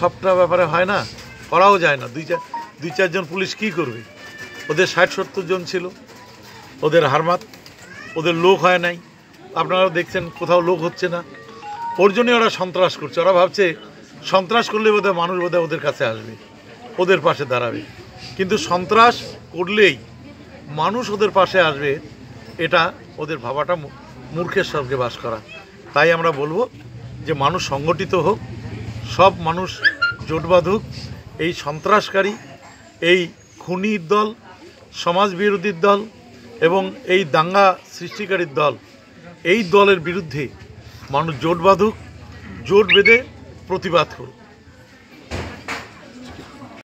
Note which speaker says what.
Speaker 1: সবটা ব্যাপারে হয় না, করাও যায় না। দুই চার দুই চারজন পুলিশ কি করবে? ওদের ষাট সত্তর জন ছিল, ওদের হারমাত ওদের লোক হয় নাই। আপনারা দেখছেন কোথাও লোক হচ্ছে না। ওর জন্যই ওরা সন্ত্রাস করছে। ওরা ভাবছে সন্ত্রাস করলে বোধহয় মানুষ বোধহয় ওদের কাছে আসবে, ওদের পাশে দাঁড়াবে। কিন্তু সন্ত্রাস করলেই মানুষ ওদের পাশে আসবে, এটা ওদের ভাবাটা মূর্খের স্বর্গে বাস করা। তাই আমরা বলব যে মানুষ সংগঠিত হোক সব মানুষ জোট বাঁধুক, এই সন্ত্রাসকারী, এই খুনির দল সমাজ বিরোধীর দল এবং এই দাঙ্গা সৃষ্টিকারীর দল, এই দলের বিরুদ্ধে মানুষ জোট বাঁধুক, জোট বেঁধে প্রতিবাদ করুক।